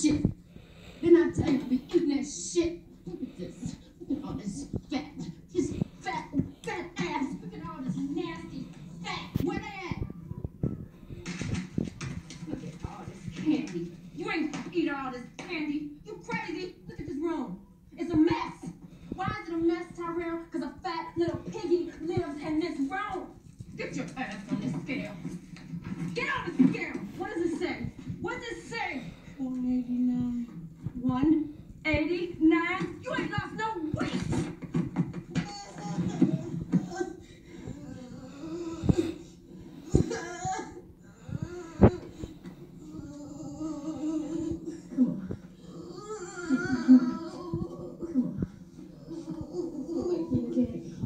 Shit. Then I tell you to be that shit. eat all this candy. You crazy? Look at this room. It's a mess. Why is it a mess, Tyrell? Because a fat little piggy lives in this room. Get your ass. magic.